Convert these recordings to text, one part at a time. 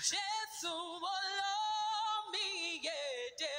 Jésù olómiyè dé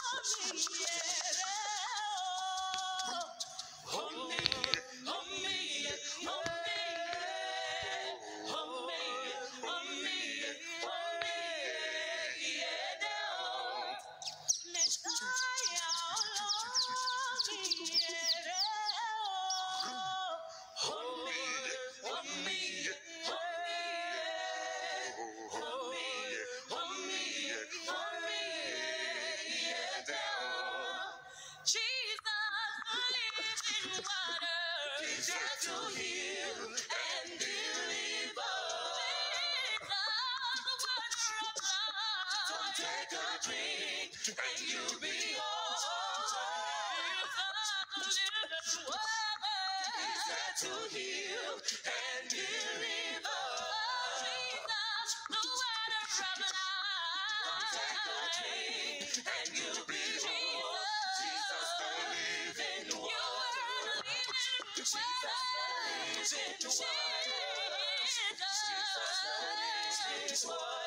loving you. drink and you be. He's there to heal and deliver. And you be. Jesus, believe in the. Jesus, believe in the. Jesus, believe in the.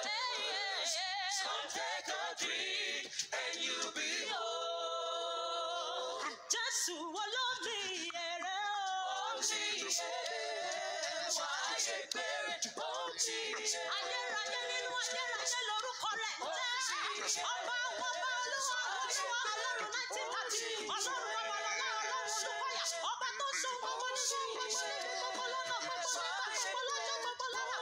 So take a drink and you'll be whole. Jésù olómi èrè o. Ó oh, ṣe wàá ṣe péré. oh, ti ṣe. Ayérayé nínú ayérayé lorúkọ rẹ̀ jẹ́. Ọba àwọn ọba olúwa oh, ọlọ́run oh, oh, ọlọ́run ọba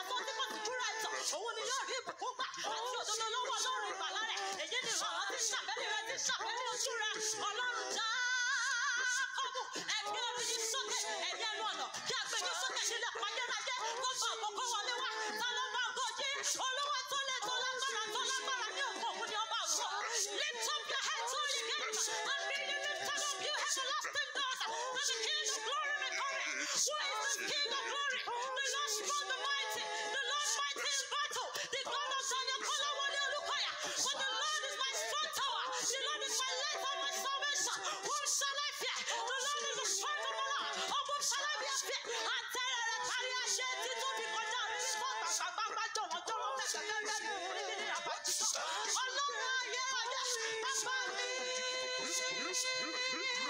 àtọ́ tí kò sì dúró ẹ̀tọ́ òun ni yóò rí ìbùkún gbà àti òdodo lọ́wọ́ ọlọ́run ìgbàlá èyí ni tí ń ṣàbẹ́lẹ̀ rẹ̀ ń ṣàbẹ́lẹ̀ ojú rẹ̀ ọlọ́run jákọ́bù ẹgbẹ́ orí yìí sókè ẹ̀yẹ ẹnu ọ̀nà kí a gbé yín sókè nílẹ̀ pàdérájẹ́ kó bá àkókò wọlé wá bá gòjì olówó tó lè tó lágbára tó lágbára ní òkú òkú ni ọba àgọ́ lift up your head to the gate and be the lifted up you everlasting doors and the king of glory come in who is this king of glory? The lord strong the mighty the lord mighty in battle. The god of Daniel Kolawole Olukoya. For the lord is my strong tower. The lord is my light and my salvation. Whom shall I fear? The lord is the strength of my life of whom shall I be afraid? Àtẹ̀rẹ̀rẹ̀ kárí àṣẹ títóbi kọjá rírí sọ́ọ̀tà gbàgbàgbà jọ̀wọ́jọ̀wọ́ tẹ̀tẹ̀tẹ̀ ní ìrírí àbájú ọlọ́run ayé ayé bàbá mi. ó ní ṣe ṣe ṣe.